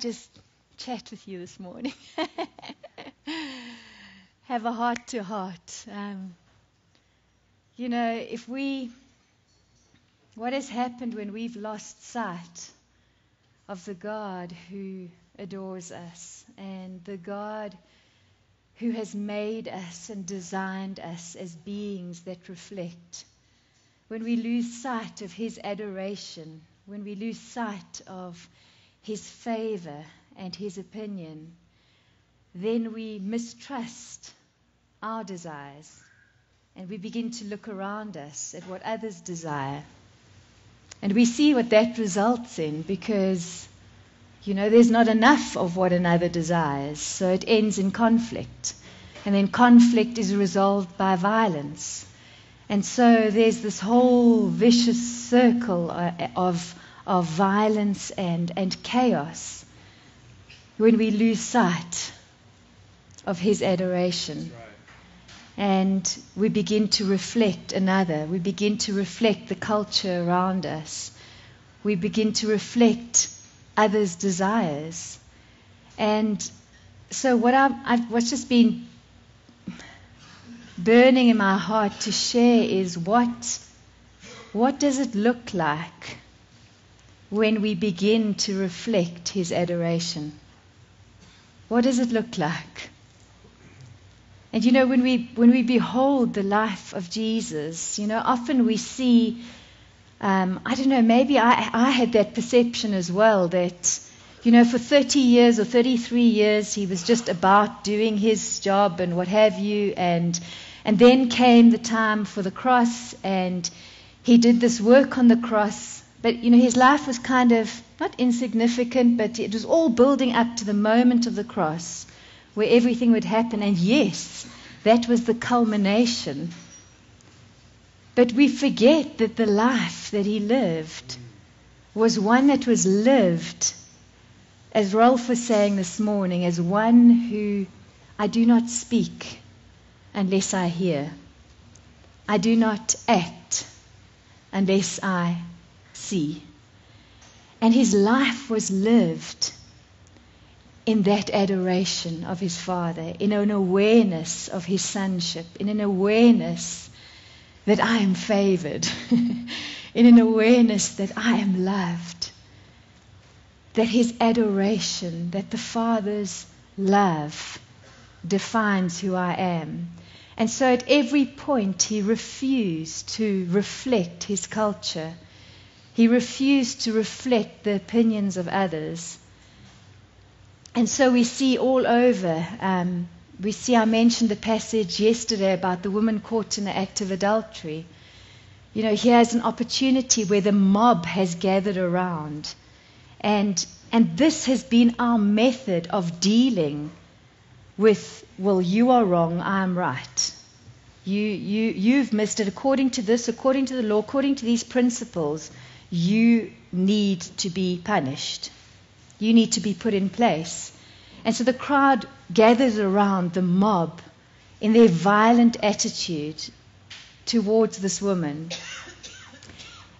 just chat with you this morning? Have a heart to heart. Um, you know, if we, what has happened when we've lost sight of the God who adores us and the God who has made us and designed us as beings that reflect. When we lose sight of His adoration, when we lose sight of his favor and his opinion, then we mistrust our desires and we begin to look around us at what others desire. And we see what that results in because, you know, there's not enough of what another desires, so it ends in conflict. And then conflict is resolved by violence. And so there's this whole vicious circle uh, of of violence and, and chaos when we lose sight of His adoration. And we begin to reflect another. We begin to reflect the culture around us. We begin to reflect others' desires. And so, what I've, I've, what's just been burning in my heart to share is what, what does it look like when we begin to reflect his adoration? What does it look like? And you know, when we, when we behold the life of Jesus, you know, often we see, um, I don't know, maybe I, I had that perception as well that, you know, for 30 years or 33 years, he was just about doing his job and what have you. And, and then came the time for the cross, and he did this work on the cross but, you know, his life was kind of not insignificant, but it was all building up to the moment of the cross where everything would happen. And yes, that was the culmination. But we forget that the life that he lived was one that was lived, as Rolf was saying this morning, as one who I do not speak unless I hear. I do not act unless I see. And his life was lived in that adoration of his Father, in an awareness of his sonship, in an awareness that I am favored, in an awareness that I am loved, that his adoration, that the Father's love defines who I am. And so at every point he refused to reflect his culture he refused to reflect the opinions of others. And so we see all over, um, we see, I mentioned the passage yesterday about the woman caught in the act of adultery. You know, here's an opportunity where the mob has gathered around. And, and this has been our method of dealing with, well, you are wrong, I'm right. You, you, you've missed it according to this, according to the law, according to these principles you need to be punished. You need to be put in place. And so the crowd gathers around the mob in their violent attitude towards this woman.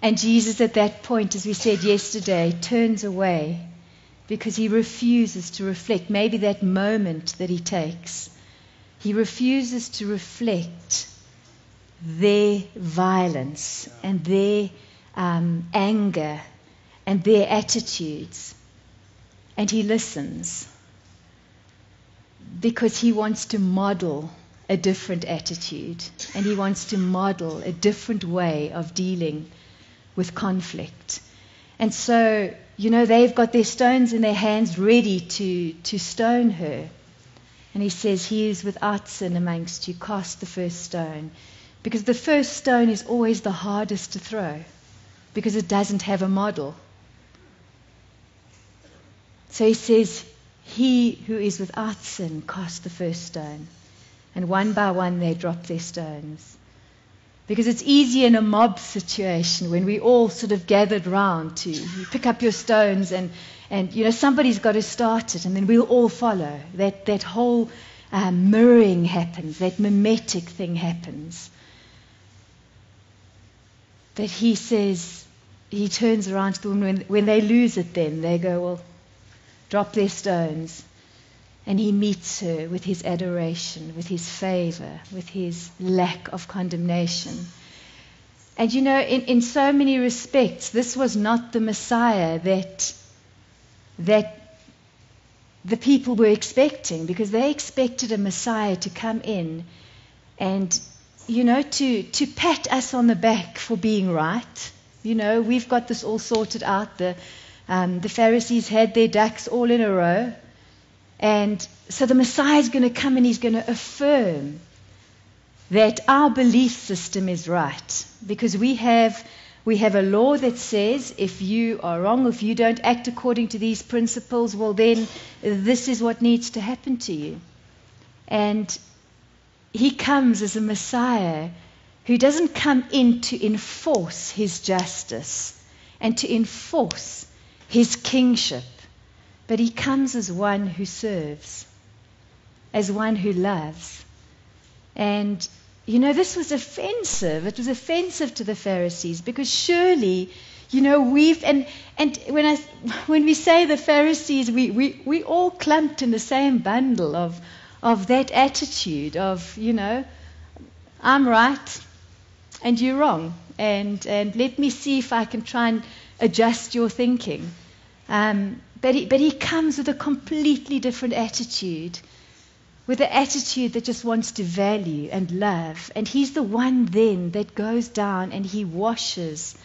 And Jesus, at that point, as we said yesterday, turns away because he refuses to reflect. Maybe that moment that he takes, he refuses to reflect their violence and their um, anger and their attitudes. And he listens because he wants to model a different attitude and he wants to model a different way of dealing with conflict. And so, you know, they've got their stones in their hands ready to, to stone her. And he says, He is without sin amongst you, cast the first stone. Because the first stone is always the hardest to throw because it doesn't have a model. So he says, He who is without sin cast the first stone. And one by one they drop their stones. Because it's easy in a mob situation when we all sort of gathered round to you pick up your stones and, and you know somebody's got to start it and then we'll all follow. That, that whole um, mirroring happens, that mimetic thing happens that he says, he turns around to the woman, when, when they lose it, then they go, Well, drop their stones. And he meets her with his adoration, with his favor, with his lack of condemnation. And you know, in, in so many respects, this was not the Messiah that, that the people were expecting, because they expected a Messiah to come in and, you know, to, to pat us on the back for being right. You know, we've got this all sorted out. The, um, the Pharisees had their ducks all in a row. And so the Messiah is going to come and he's going to affirm that our belief system is right. Because we have, we have a law that says if you are wrong, if you don't act according to these principles, well, then this is what needs to happen to you. And he comes as a Messiah who doesn't come in to enforce his justice and to enforce his kingship, but he comes as one who serves, as one who loves. And, you know, this was offensive. It was offensive to the Pharisees because surely, you know, we've, and, and when, I, when we say the Pharisees, we, we, we all clumped in the same bundle of, of that attitude of, you know, I'm right and you're wrong. And, and let me see if I can try and adjust your thinking. Um, but, he, but he comes with a completely different attitude, with an attitude that just wants to value and love. And he's the one then that goes down and he washes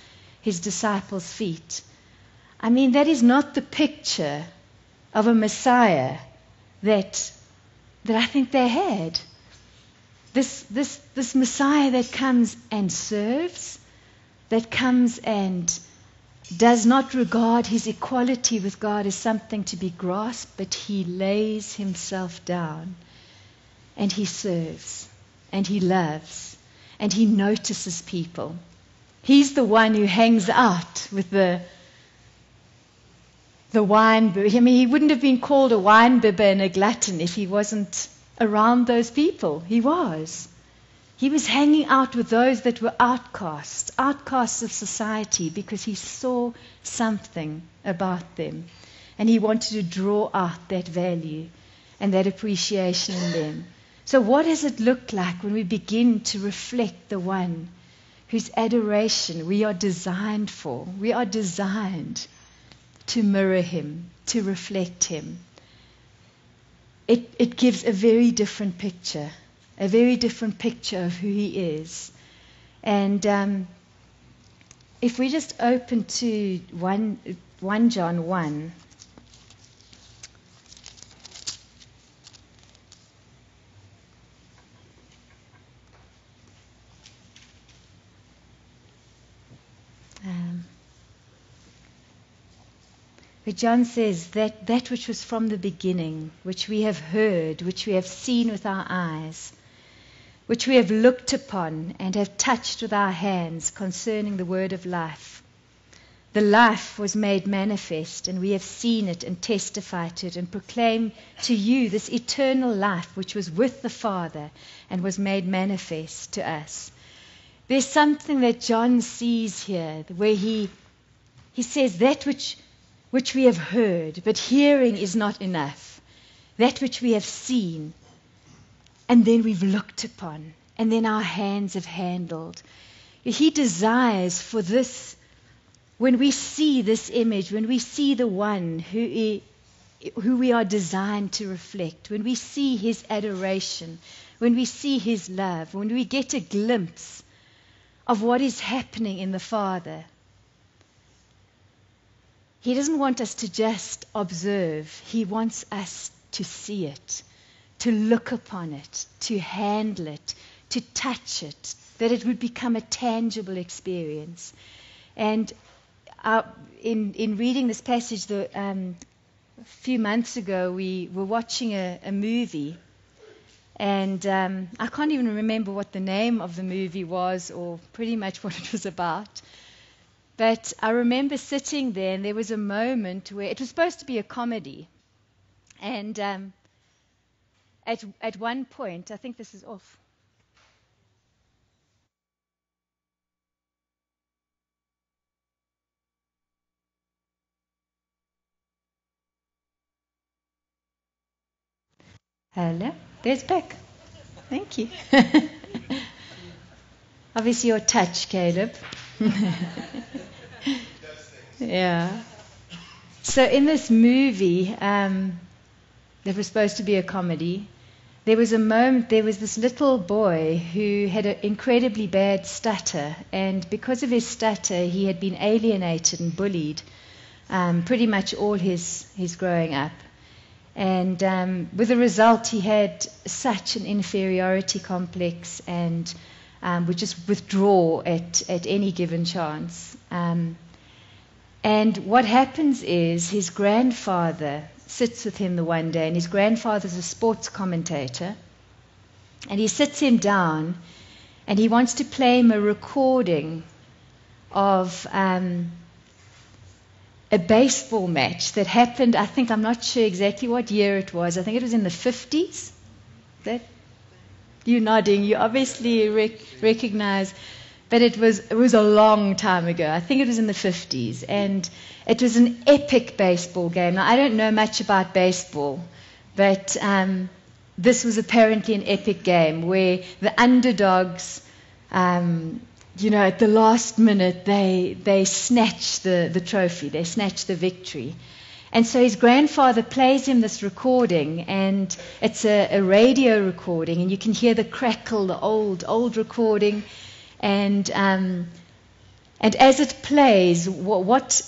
his disciples' feet. I mean, that is not the picture of a Messiah that, that I think they had. This, this, this Messiah that comes and serves, that comes and does not regard his equality with God as something to be grasped, but he lays himself down and he serves and he loves and he notices people. He's the one who hangs out with the the wine. I mean, he wouldn't have been called a wine bibber and a glutton if he wasn't around those people. He was. He was hanging out with those that were outcasts, outcasts of society, because he saw something about them. And he wanted to draw out that value and that appreciation in them. So, what does it look like when we begin to reflect the one whose adoration we are designed for? We are designed to mirror him, to reflect him it, it gives a very different picture, a very different picture of who he is. And um, if we just open to 1, 1 John 1. But John says that that which was from the beginning, which we have heard, which we have seen with our eyes, which we have looked upon and have touched with our hands concerning the word of life. The life was made manifest, and we have seen it and testified to it and proclaim to you this eternal life which was with the Father and was made manifest to us. There's something that John sees here where he, he says that which which we have heard, but hearing is not enough. That which we have seen, and then we've looked upon, and then our hands have handled. He desires for this, when we see this image, when we see the one who, who we are designed to reflect, when we see his adoration, when we see his love, when we get a glimpse of what is happening in the Father, he doesn't want us to just observe, He wants us to see it, to look upon it, to handle it, to touch it, that it would become a tangible experience. And uh, in, in reading this passage, the, um, a few months ago, we were watching a, a movie. And um, I can't even remember what the name of the movie was or pretty much what it was about. But I remember sitting there, and there was a moment where it was supposed to be a comedy. And um, at, at one point, I think this is off. Hello. There's Beck. Thank you. Obviously, your touch, Caleb. yeah. So, in this movie, um, that was supposed to be a comedy, there was a moment, there was this little boy who had an incredibly bad stutter, and because of his stutter, he had been alienated and bullied um, pretty much all his, his growing up. And um, with the result, he had such an inferiority complex and um, would just withdraw at, at any given chance. Um, and what happens is his grandfather sits with him the one day, and his grandfather's a sports commentator, and he sits him down and he wants to play him a recording of um, a baseball match that happened, I think, I'm not sure exactly what year it was. I think it was in the 50s. That you nodding, you obviously rec- recognize, but it was it was a long time ago. I think it was in the 50s, and it was an epic baseball game. Now I don't know much about baseball, but um, this was apparently an epic game where the underdogs. Um, you know, at the last minute, they, they snatch the, the trophy, they snatch the victory. And so his grandfather plays him this recording, and it's a, a, radio recording, and you can hear the crackle, the old, old recording. And, um, and as it plays, what, what,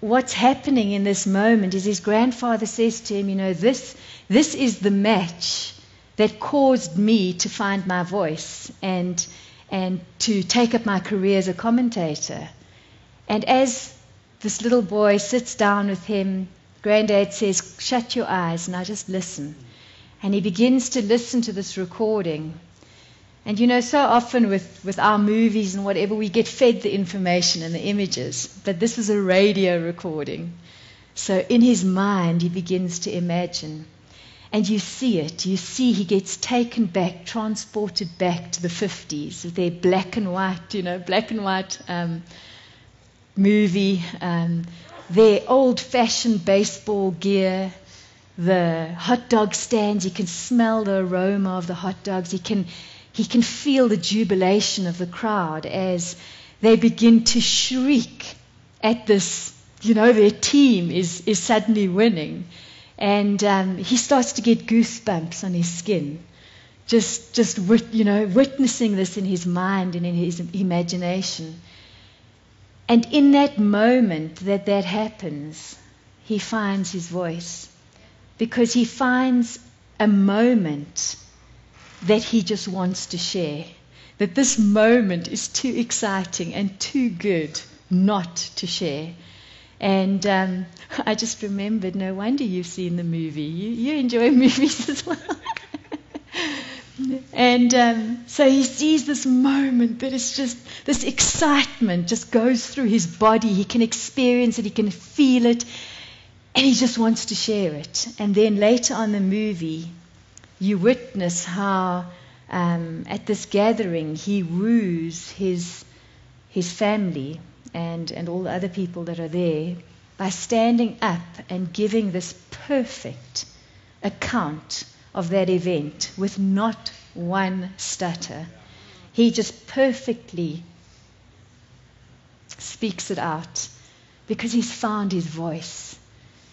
what's happening in this moment is his grandfather says to him, You know, this, this is the match that caused me to find my voice. And and to take up my career as a commentator. And as this little boy sits down with him, Granddad says, Shut your eyes, now just listen. And he begins to listen to this recording. And you know, so often with, with our movies and whatever, we get fed the information and the images, but this was a radio recording. So in his mind, he begins to imagine. And you see it. You see he gets taken back, transported back to the 50s with their black and white, you know, black and white um, movie, um, their old fashioned baseball gear, the hot dog stands. You can smell the aroma of the hot dogs. He can, he can feel the jubilation of the crowd as they begin to shriek at this, you know, their team is, is suddenly winning. And um, he starts to get goosebumps on his skin, just, just you know, witnessing this in his mind and in his imagination. And in that moment that that happens, he finds his voice because he finds a moment that he just wants to share. That this moment is too exciting and too good not to share. And um, I just remembered, no wonder you've seen the movie. You, you enjoy movies as well. And um, so he sees this moment that is just, this excitement just goes through his body. He can experience it, he can feel it, and he just wants to share it. And then later on the movie, you witness how um, at this gathering he woos his, his family and, and all the other people that are there by standing up and giving this perfect account of that event with not one stutter. He just perfectly speaks it out because he's found his voice.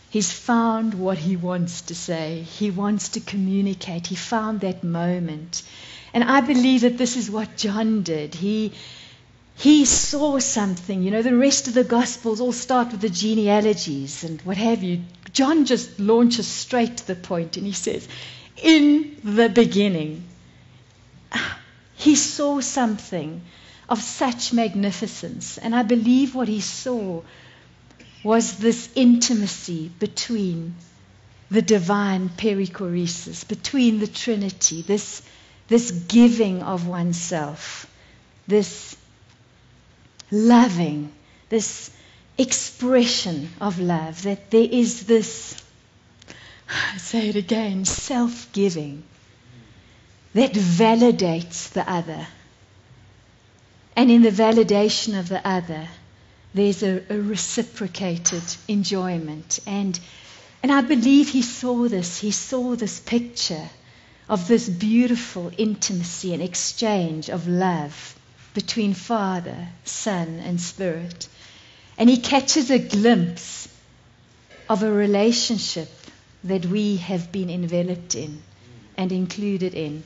He's found what he wants to say. He wants to communicate. He found that moment. And I believe that this is what John did. He, he saw something. You know, the rest of the Gospels all start with the genealogies and what have you. John just launches straight to the point and he says, In the beginning. He saw something of such magnificence. And I believe what he saw was this intimacy between the divine perichoresis, between the Trinity, this, this giving of oneself, this loving, this expression of love, that there is this, I say it again, self giving that validates the other. And in the validation of the other, there's a, a reciprocated enjoyment and And I believe he saw this. He saw this picture of this beautiful intimacy and exchange of love between Father, Son, and Spirit. And he catches a glimpse of a relationship that we have been enveloped in and included in.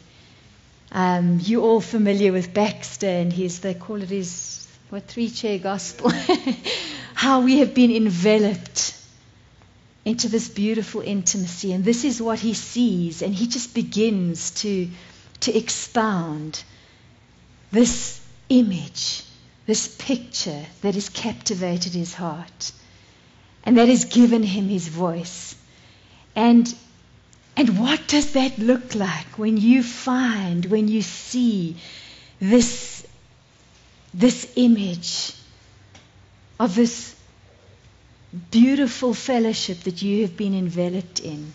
Um, you're all familiar with Baxter and his, they call it his, what, three chair gospel. How we have been enveloped into this beautiful intimacy. And this is what he sees. And he just begins to, to expound this image, this picture that has captivated his heart and that has given him his voice. And, and what does that look like when you find, when you see this, this image of this beautiful fellowship that you have been enveloped in?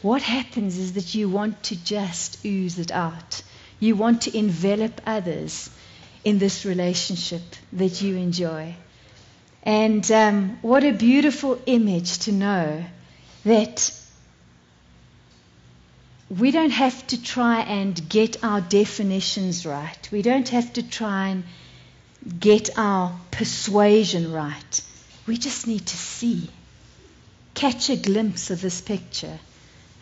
What happens is that you want to just ooze it out. You want to envelop others in this relationship that you enjoy. And um, what a beautiful image to know that we don't have to try and get our definitions right. We don't have to try and get our persuasion right. We just need to see, catch a glimpse of this picture.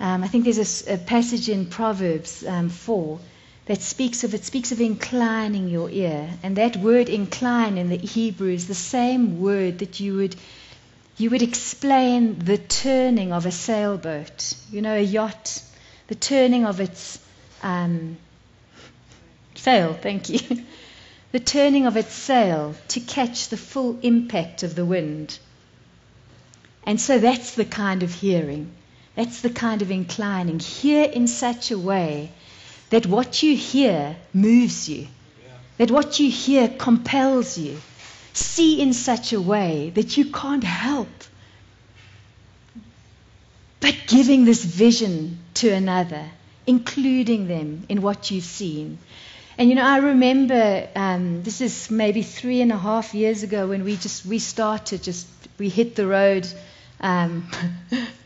Um, I think there's a, a passage in Proverbs um, 4 that speaks of it speaks of inclining your ear and that word incline in the hebrew is the same word that you would you would explain the turning of a sailboat you know a yacht the turning of its um, sail thank you. The turning of its sail to catch the full impact of the wind. And so that's the kind of hearing that's the kind of inclining. Hear in such a way that what you hear moves you, that what you hear compels you. See in such a way that you can't help but giving this vision to another, including them in what you've seen. And you know, I remember um, this is maybe three and a half years ago when we just we started just we hit the road um,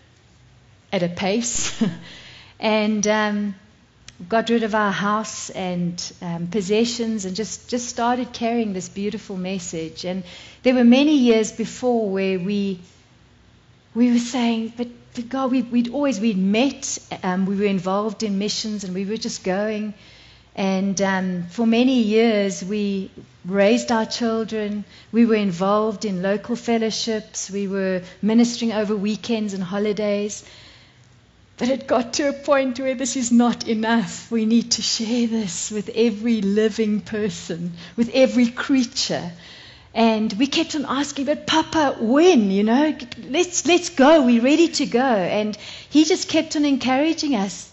at a pace, and um, got rid of our house and um, possessions and just, just started carrying this beautiful message. And there were many years before where we, we were saying, but, but God, we, would always, we'd met, um, we were involved in missions and we were just going. And um, for many years, we raised our children. We were involved in local fellowships. We were ministering over weekends and holidays. But it got to a point where this is not enough. We need to share this with every living person, with every creature. And we kept on asking, but Papa, when? You know, let's let's go. We're ready to go. And he just kept on encouraging us.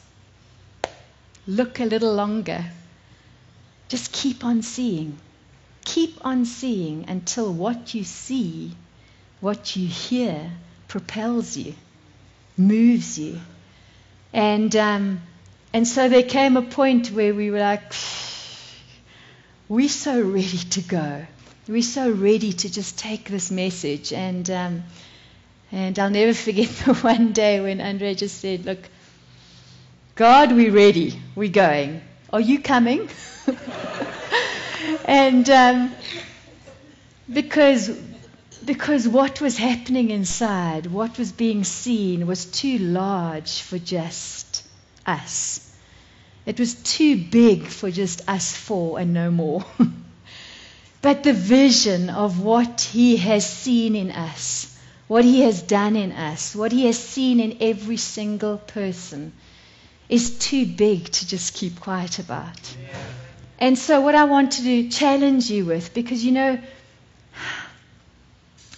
Look a little longer. Just keep on seeing. Keep on seeing until what you see, what you hear, propels you, moves you. And, um, and so there came a point where we were like, we're so ready to go. We're so ready to just take this message. And, um, and I'll never forget the one day when Andre just said, Look, God, we're ready. We're going. Are you coming? and um, because because what was happening inside, what was being seen, was too large for just us. It was too big for just us four and no more. but the vision of what He has seen in us, what He has done in us, what He has seen in every single person, is too big to just keep quiet about. Yeah. And so, what I want to do, challenge you with, because you know,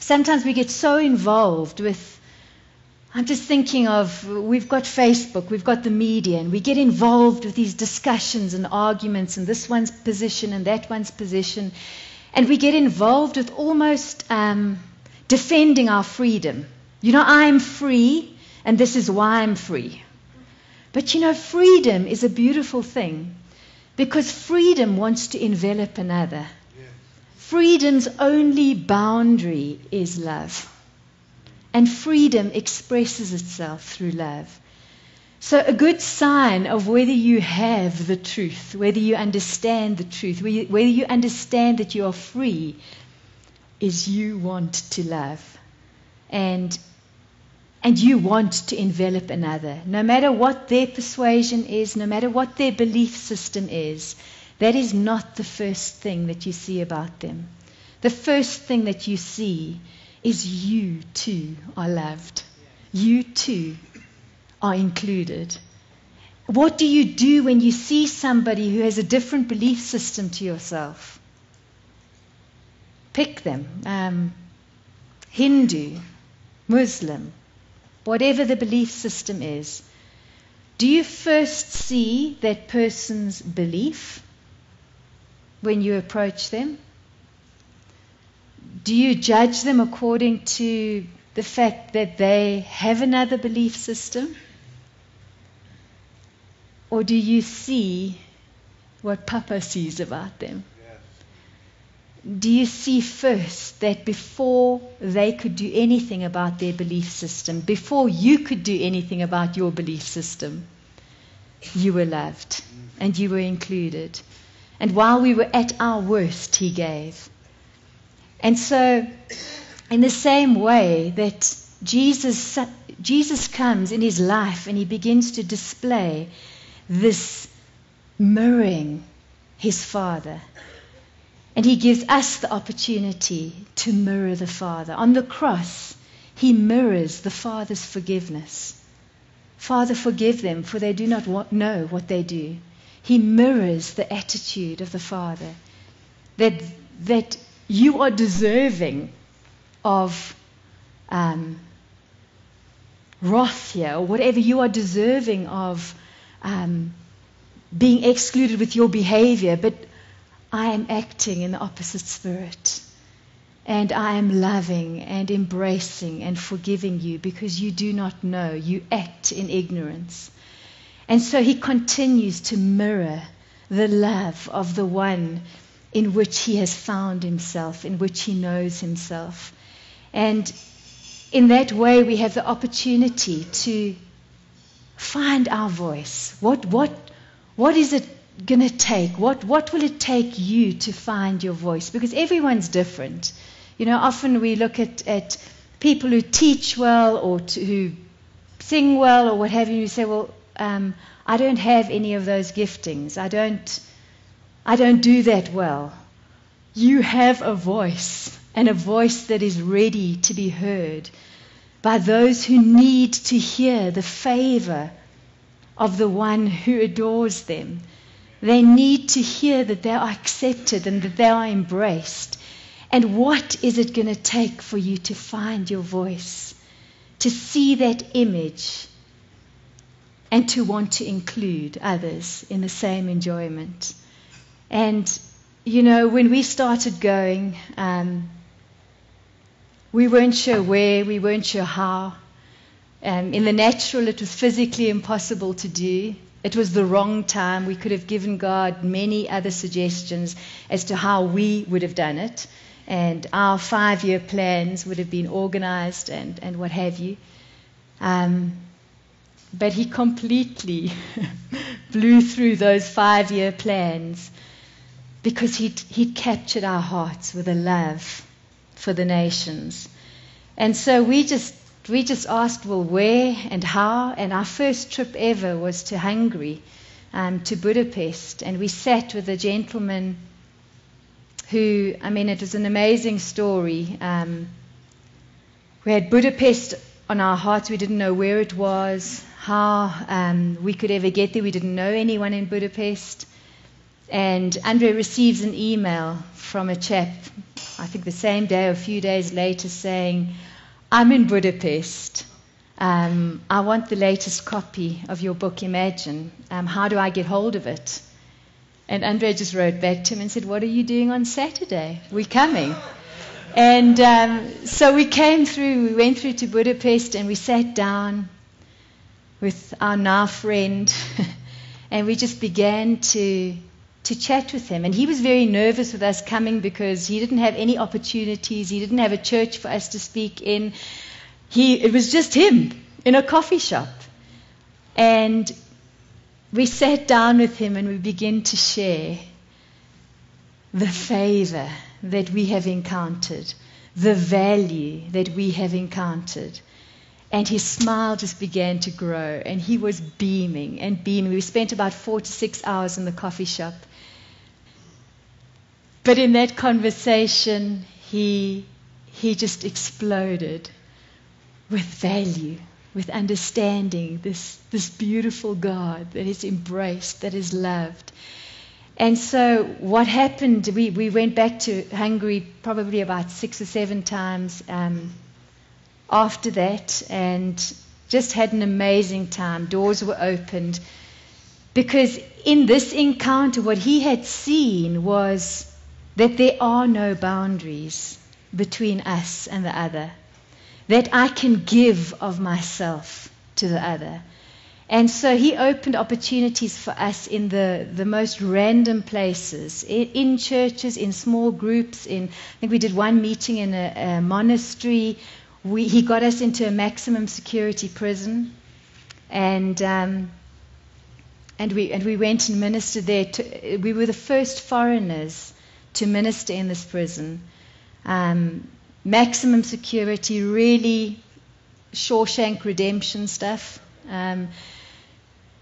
sometimes we get so involved with I'm just thinking of we've got Facebook, we've got the media, and we get involved with these discussions and arguments, and this one's position and that one's position, and we get involved with almost um, defending our freedom. You know, I'm free, and this is why I'm free. But you know, freedom is a beautiful thing because freedom wants to envelop another. Freedom's only boundary is love. And freedom expresses itself through love. So, a good sign of whether you have the truth, whether you understand the truth, whether you understand that you are free, is you want to love. And, and you want to envelop another. No matter what their persuasion is, no matter what their belief system is, that is not the first thing that you see about them. The first thing that you see is you too are loved. You too are included. What do you do when you see somebody who has a different belief system to yourself? Pick them. Um, Hindu, Muslim, whatever the belief system is. Do you first see that person's belief when you approach them? Do you judge them according to the fact that they have another belief system? Or do you see what Papa sees about them? Do you see first that before they could do anything about their belief system, before you could do anything about your belief system, you were loved mm-hmm. and you were included? And while we were at our worst, He gave. And so, in the same way that Jesus, Jesus comes in His life and He begins to display this mirroring His Father. And He gives us the opportunity to mirror the Father. On the cross, He mirrors the Father's forgiveness. Father, forgive them, for they do not know what they do. He mirrors the attitude of the Father. That, that you are deserving of um, wrath here, or whatever you are deserving of um, being excluded with your behavior, but I am acting in the opposite spirit. And I am loving and embracing and forgiving you because you do not know. You act in ignorance. And so he continues to mirror the love of the one in which he has found himself, in which he knows himself. And in that way, we have the opportunity to find our voice. What, what, what is it going to take? What, what will it take you to find your voice? Because everyone's different. You know, often we look at, at people who teach well or to, who sing well or what have you, and you say, well, um, I don't have any of those giftings. I don't, I don't do that well. You have a voice, and a voice that is ready to be heard by those who need to hear the favor of the one who adores them. They need to hear that they are accepted and that they are embraced. And what is it going to take for you to find your voice? To see that image and to want to include others in the same enjoyment. And, you know, when we started going, um, we weren't sure where, we weren't sure how. Um, in the natural, it was physically impossible to do. It was the wrong time. We could have given God many other suggestions as to how we would have done it. And our five year plans would have been organized and, and what have you. Um, but he completely blew through those five year plans because he'd, he'd captured our hearts with a love for the nations. And so we just we just asked, well, where and how? And our first trip ever was to Hungary, um, to Budapest. And we sat with a gentleman who, I mean, it was an amazing story. Um, we had Budapest on our hearts. We didn't know where it was, how um, we could ever get there. We didn't know anyone in Budapest. And Andre receives an email from a chap, I think the same day or a few days later, saying, I'm in Budapest. Um, I want the latest copy of your book, Imagine. Um, how do I get hold of it? And Andre just wrote back to him and said, What are you doing on Saturday? We're coming. And um, so we came through, we went through to Budapest and we sat down with our now friend and we just began to to chat with him. And he was very nervous with us coming because he didn't have any opportunities, he didn't have a church for us to speak in. he, it was just him in a coffee shop. And we sat down with him and we began to share the favor that we have encountered, the value that we have encountered. And his smile just began to grow, and he was beaming and beaming. We spent about four to six hours in the coffee shop. But in that conversation, he, he just exploded with value, with understanding this, this beautiful God that is embraced, that is loved. And so, what happened, we, we went back to Hungary probably about six or seven times um, after that and just had an amazing time. Doors were opened. Because in this encounter, what he had seen was that there are no boundaries between us and the other, that I can give of myself to the other. And so he opened opportunities for us in the, the most random places, in, in churches, in small groups. In I think we did one meeting in a, a monastery. We, he got us into a maximum security prison, and um, and we and we went and ministered there. To, we were the first foreigners to minister in this prison. Um, maximum security, really Shawshank Redemption stuff. Um,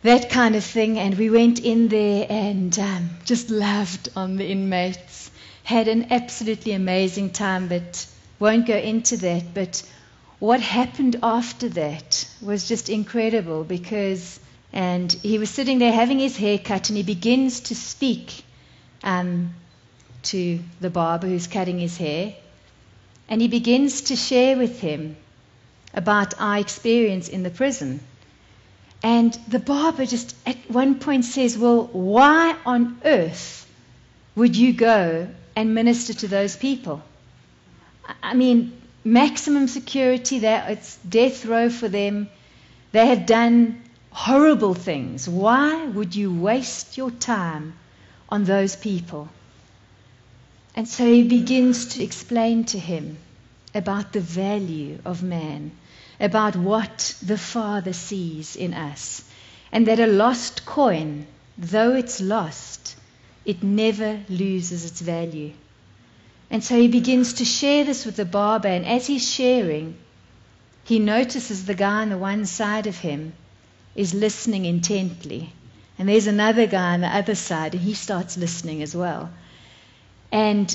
that kind of thing. And we went in there and um, just loved on the inmates. Had an absolutely amazing time, but won't go into that. But what happened after that was just incredible because, and he was sitting there having his hair cut, and he begins to speak um, to the barber who's cutting his hair. And he begins to share with him about our experience in the prison. And the barber just at one point says, Well, why on earth would you go and minister to those people? I mean, maximum security, there, it's death row for them. They have done horrible things. Why would you waste your time on those people? And so he begins to explain to him about the value of man, about what the Father sees in us, and that a lost coin, though it's lost, it never loses its value. And so he begins to share this with the barber, and as he's sharing, he notices the guy on the one side of him is listening intently. And there's another guy on the other side, and he starts listening as well. And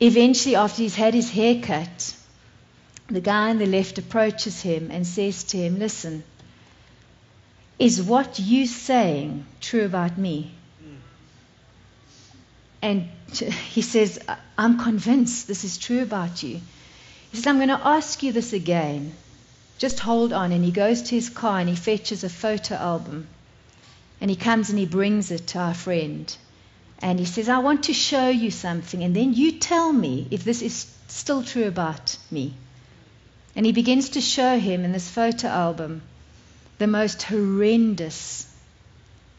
eventually, after he's had his hair cut, the guy on the left approaches him and says to him, Listen, is what you're saying true about me? And he says, I'm convinced this is true about you. He says, I'm going to ask you this again. Just hold on. And he goes to his car and he fetches a photo album. And he comes and he brings it to our friend. And he says, I want to show you something, and then you tell me if this is still true about me. And he begins to show him in this photo album the most horrendous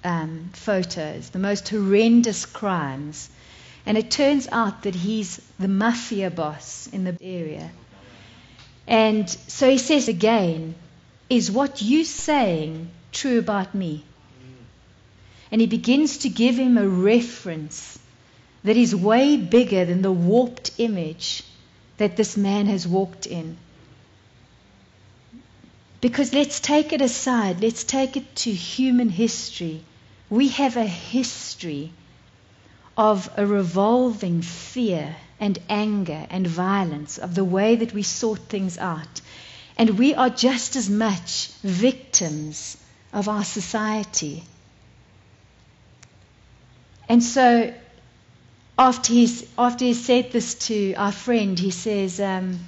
um, photos, the most horrendous crimes. And it turns out that he's the mafia boss in the area. And so he says again, Is what you saying true about me? And he begins to give him a reference that is way bigger than the warped image that this man has walked in. Because let's take it aside, let's take it to human history. We have a history of a revolving fear and anger and violence, of the way that we sort things out. And we are just as much victims of our society. And so after he's, after he said this to our friend, he says, um,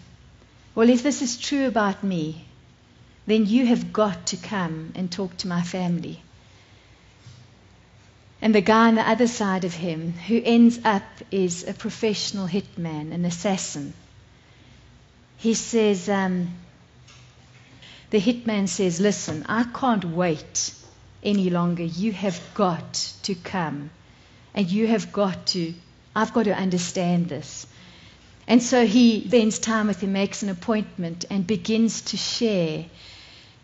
Well, if this is true about me, then you have got to come and talk to my family. And the guy on the other side of him, who ends up is a professional hitman, an assassin, he says, um, the hitman says, Listen, I can't wait any longer. You have got to come and you have got to, I've got to understand this. And so he spends time with him, makes an appointment, and begins to share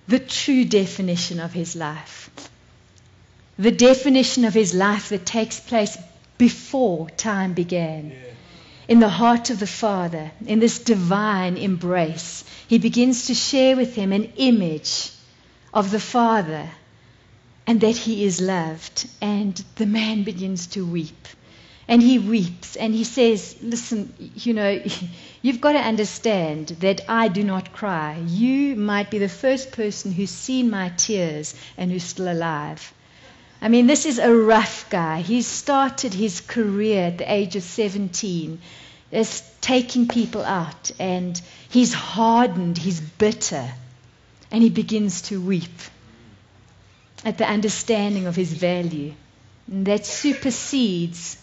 the true definition of his life. The definition of his life that takes place before time began. In the heart of the Father, in this divine embrace, he begins to share with him an image of the Father and that he is loved. And the man begins to weep. And he weeps and he says, Listen, you know, you've got to understand that I do not cry. You might be the first person who's seen my tears and who's still alive. I mean, this is a rough guy. He started his career at the age of 17 as taking people out, and he's hardened, he's bitter, and he begins to weep at the understanding of his value. And that supersedes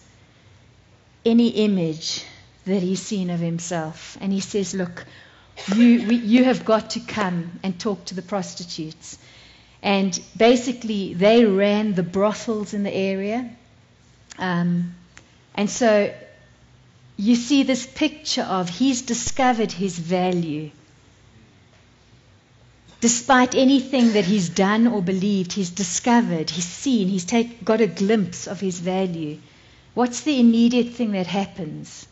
any image that he's seen of himself. And he says, Look, you, we, you have got to come and talk to the prostitutes. And basically, they ran the brothels in the area. Um, and so you see this picture of he's discovered his value. Despite anything that he's done or believed, he's discovered, he's seen, he's take, got a glimpse of his value. What's the immediate thing that happens?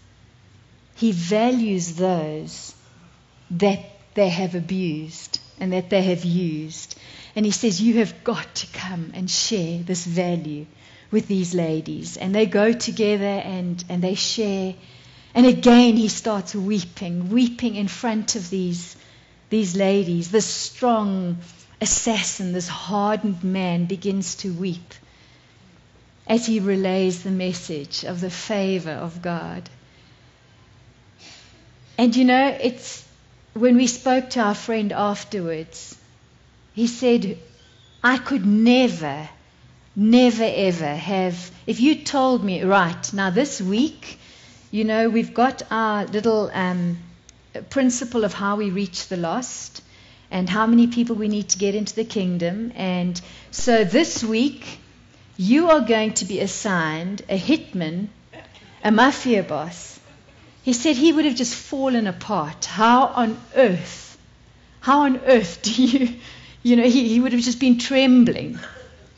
He values those that they have abused and that they have used. And he says, You have got to come and share this value with these ladies. And they go together and, and they share. And again, he starts weeping, weeping in front of these, these ladies. This strong assassin, this hardened man begins to weep as he relays the message of the favor of God. And you know, it's when we spoke to our friend afterwards, he said, I could never, never, ever have, if you told me, right, now this week, you know, we've got our little um, principle of how we reach the lost and how many people we need to get into the kingdom. And so this week, you are going to be assigned a hitman, a mafia boss. He said he would have just fallen apart. How on earth, how on earth do you, you know, he, he would have just been trembling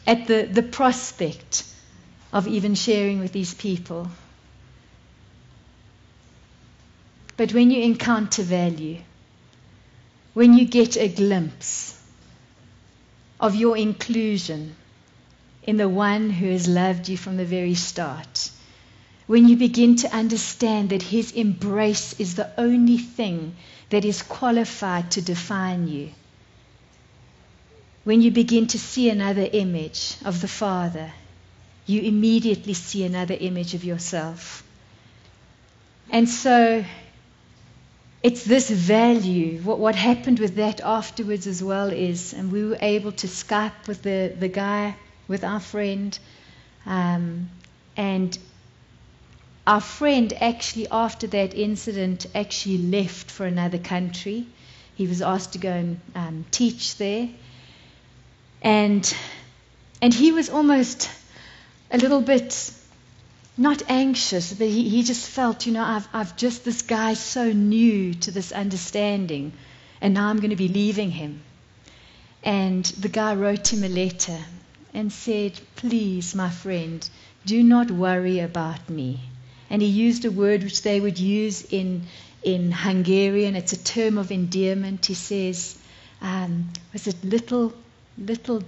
at the, the prospect of even sharing with these people. But when you encounter value, when you get a glimpse of your inclusion, in the one who has loved you from the very start. When you begin to understand that his embrace is the only thing that is qualified to define you. When you begin to see another image of the Father, you immediately see another image of yourself. And so it's this value. What, what happened with that afterwards as well is, and we were able to Skype with the, the guy with our friend. Um, and our friend actually, after that incident, actually left for another country. He was asked to go and um, teach there. And, and he was almost a little bit not anxious, but he, he just felt, you know, I've, I've just, this guy's so new to this understanding, and now I'm going to be leaving him. And the guy wrote him a letter and said, Please, my friend, do not worry about me. And he used a word which they would use in, in Hungarian. It's a term of endearment. He says, um, Was it little, little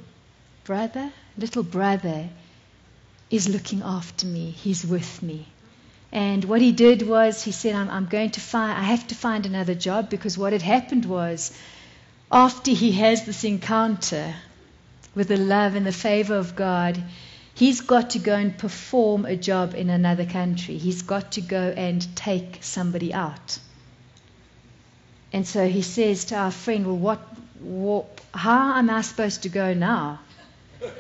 brother? Little brother is looking after me, he's with me. And what he did was, he said, I'm, I'm, going to find, I have to find another job because what had happened was, after he has this encounter with the love and the favor of God, he's got to go and perform a job in another country. He's got to go and take somebody out. And so he says to our friend, Well, what, what how am I supposed to go now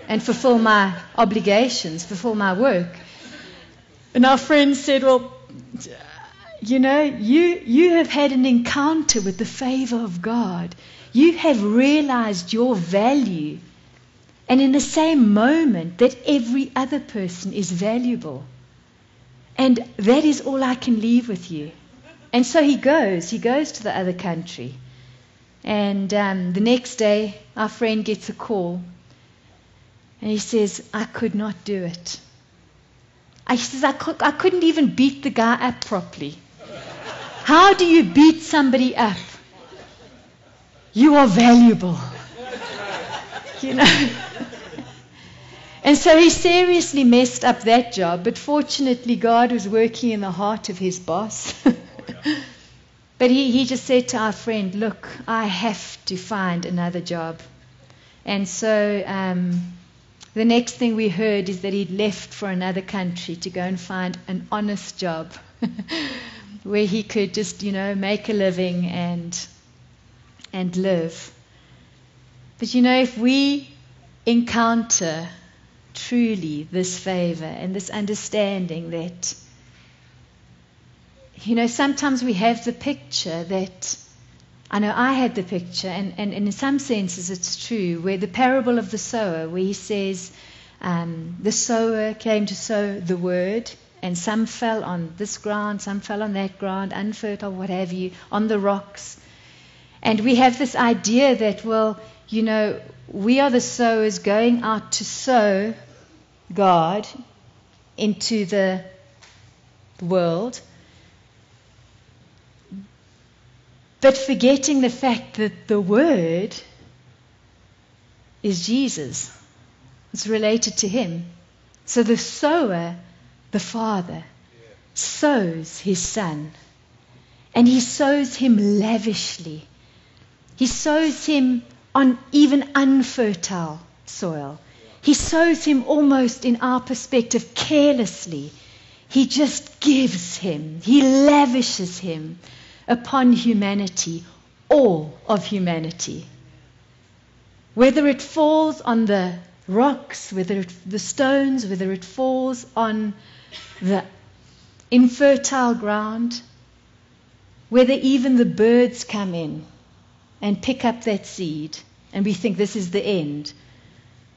and fulfill my obligations, fulfill my work? And our friend said, Well, you know, you, you have had an encounter with the favor of God. You have realized your value and in the same moment that every other person is valuable. And that is all I can leave with you. And so he goes. He goes to the other country. And um, the next day, our friend gets a call. And he says, I could not do it. He says, I, could, I couldn't even beat the guy up properly. How do you beat somebody up? You are valuable. You know? And so he seriously messed up that job, but fortunately, God was working in the heart of his boss. but he, he just said to our friend, Look, I have to find another job. And so um, the next thing we heard is that he'd left for another country to go and find an honest job where he could just, you know, make a living and, and live. But you know, if we encounter truly this favor and this understanding that, you know, sometimes we have the picture that, I know I had the picture, and, and, and in some senses it's true, where the parable of the sower, where he says, um, the sower came to sow the word, and some fell on this ground, some fell on that ground, unfertile, what have you, on the rocks. And we have this idea that, well, you know, we are the sowers going out to sow God into the world, but forgetting the fact that the Word is Jesus. It's related to Him. So the sower, the Father, sows His Son. And He sows Him lavishly. He sows Him on even unfertile soil. He sows him almost in our perspective carelessly. He just gives him, he lavishes him upon humanity, all of humanity. Whether it falls on the rocks, whether it, the stones, whether it falls on the infertile ground, whether even the birds come in and pick up that seed and we think this is the end.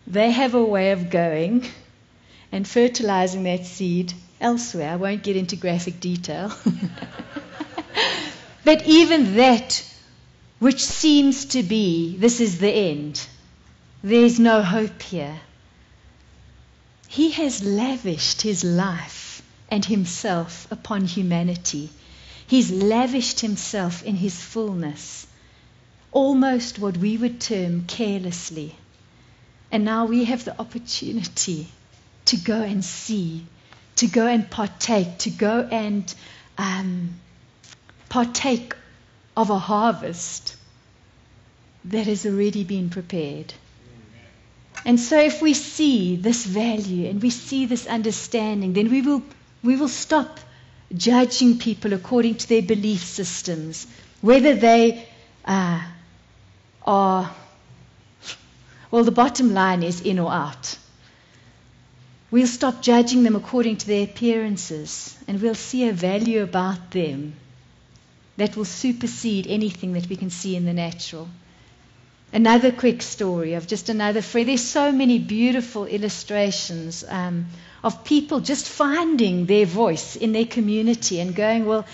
They have a way of going and fertilizing that seed elsewhere. I won't get into graphic detail. but even that which seems to be this is the end, there's no hope here. He has lavished his life and himself upon humanity. He's lavished himself in his fullness, almost what we would term carelessly. And now we have the opportunity to go and see, to go and partake, to go and um, partake of a harvest that has already been prepared. And so, if we see this value and we see this understanding, then we will, we will stop judging people according to their belief systems, whether they uh, are well, the bottom line is in or out. We'll stop judging them according to their appearances, and we'll see a value about them that will supersede anything that we can see in the natural. Another quick story of just another friend. There's so many beautiful illustrations um, of people just finding their voice in their community and going, well,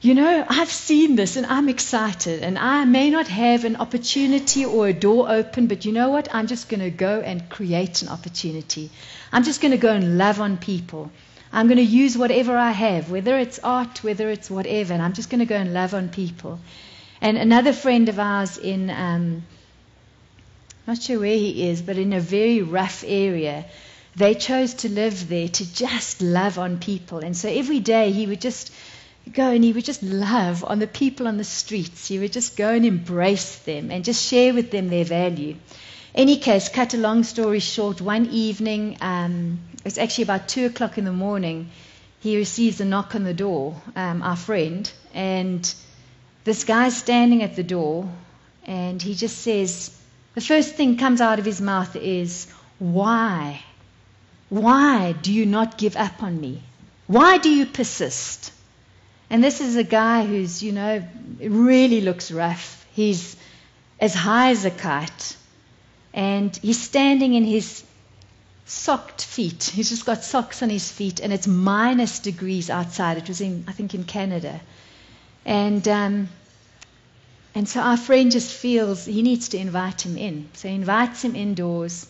you know, I've seen this and I'm excited, and I may not have an opportunity or a door open, but you know what? I'm just going to go and create an opportunity. I'm just going to go and love on people. I'm going to use whatever I have, whether it's art, whether it's whatever, and I'm just going to go and love on people. And another friend of ours in, um, not sure where he is, but in a very rough area, they chose to live there to just love on people. And so every day he would just go and he would just love on the people on the streets. He would just go and embrace them and just share with them their value. Any case, cut a long story short, one evening, um, it was actually about two o'clock in the morning, he receives a knock on the door, um, our friend, and this guy's standing at the door, and he just says, the first thing comes out of his mouth is, Why? Why do you not give up on me? Why do you persist? And this is a guy who's, you know, really looks rough. He's as high as a kite. And he's standing in his socked feet. He's just got socks on his feet, and it's minus degrees outside. It was in, I think, in Canada. And, um, and so our friend just feels he needs to invite him in. So he invites him indoors,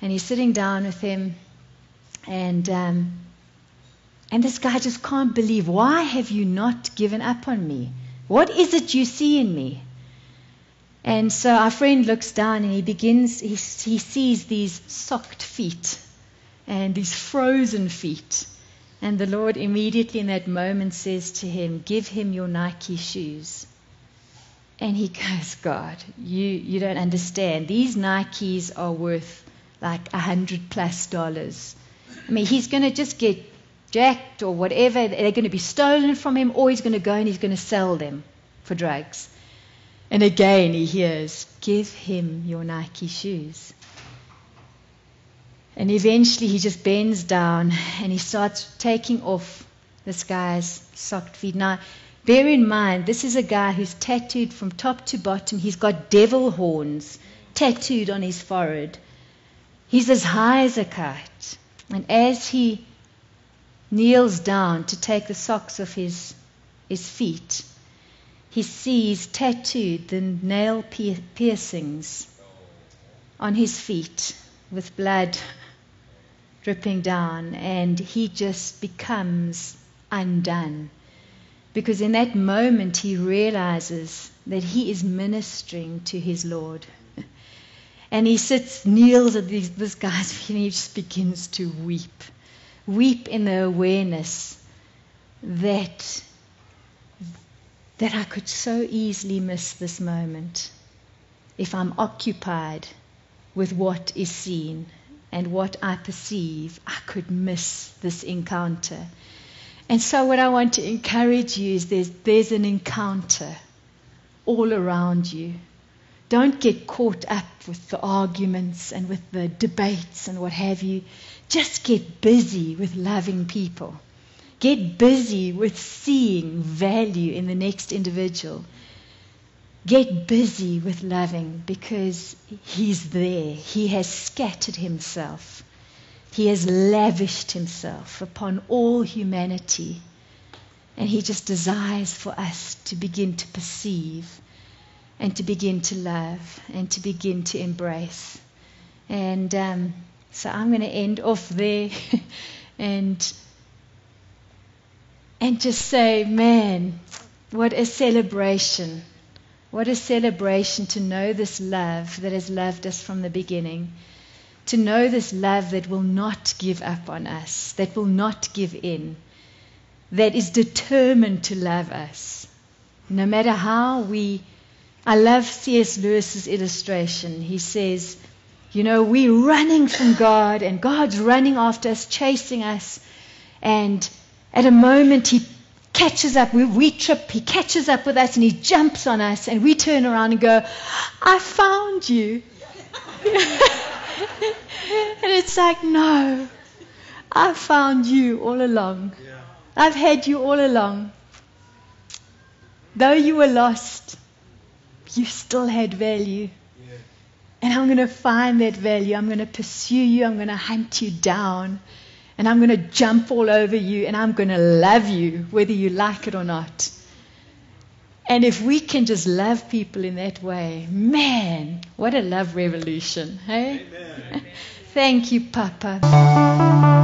and he's sitting down with him, and um, and this guy just can't believe, why have you not given up on me? What is it you see in me? And so our friend looks down and he begins, he, he sees these socked feet and these frozen feet. And the Lord immediately in that moment says to him, Give him your Nike shoes. And he goes, God, you, you don't understand. These Nikes are worth like a hundred plus dollars. I mean, he's going to just get jacked or whatever. They're going to be stolen from him, or he's going to go and he's going to sell them for drugs. And again, he hears, Give him your Nike shoes. And eventually, he just bends down and he starts taking off this guy's socked feet. Now, bear in mind, this is a guy who's tattooed from top to bottom. He's got devil horns tattooed on his forehead. He's as high as a kite. And as he kneels down to take the socks off his, his feet, he sees tattooed the nail piercings on his feet with blood dripping down, and he just becomes undone. Because in that moment, he realizes that he is ministering to his Lord. And he sits, kneels at these, this guy's feet, and he just begins to weep weep in the awareness that that I could so easily miss this moment if I'm occupied with what is seen and what I perceive, I could miss this encounter. And so, what I want to encourage you is there's, there's an encounter all around you. Don't get caught up with the arguments and with the debates and what have you. Just get busy with loving people. Get busy with seeing value in the next individual. Get busy with loving because He's there. He has scattered Himself. He has lavished Himself upon all humanity. And He just desires for us to begin to perceive and to begin to love and to begin to embrace. And um, so I'm going to end off there and and just say, man, what a celebration. What a celebration to know this love that has loved us from the beginning. To know this love that will not give up on us, that will not give in, that is determined to love us. No matter how we. I love C.S. Lewis's illustration. He says, you know, we're running from God and God's running after us, chasing us. And at a moment, He catches up. We, we trip. He catches up with us and He jumps on us. And we turn around and go, I found you. and it's like, no, I found you all along. I've had you all along. Though you were lost, you still had value. And I'm going to find that value. I'm going to pursue you. I'm going to hunt you down. And I'm going to jump all over you. And I'm going to love you, whether you like it or not. And if we can just love people in that way, man, what a love revolution, hey? Amen. Thank you, Papa.